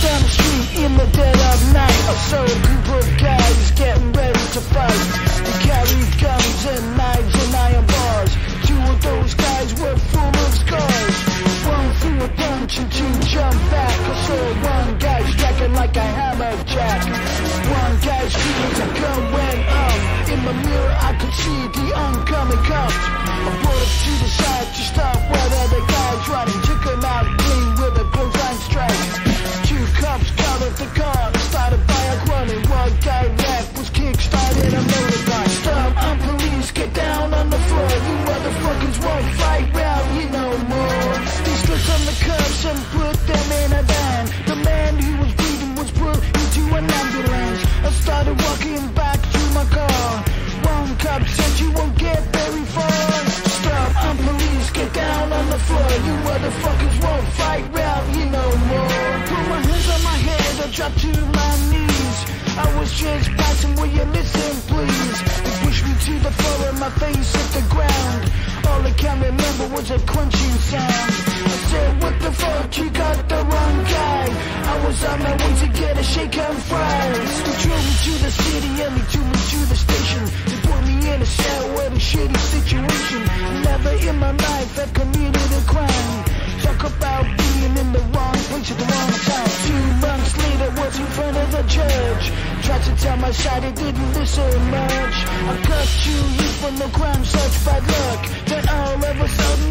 In the dead of night, I saw a group of guys getting ready to fight. They carried guns and knives and iron bars. Two of those guys were full of scars. One threw a punch and two jumped back. I saw one guy striking like a hammerjack. One guy shooting a gun went up. In the mirror, I could see the oncoming cops. Won't fight round here no more. They stripped from the cuffs and put them in a van. The man who was bleeding was put into an ambulance. I started walking back to my car. One cop said you won't get very far. Stop, I'm police, get down on the floor. You motherfuckers won't fight round here no more. Put my hands on my head, I dropped to my knees. I was just passing, will you listen please? They pushed me to the floor and my face remember was a crunching sound. I said, what the fuck, you got the wrong guy. I was on my way to get a shake and fries. They drove me to the city and they took me to the station. They put me in a cell with shitty situation. Never in my life I committed Tried to tell my side, it didn't listen much. I cut you, years from the crime, such bad luck. Then all of a sudden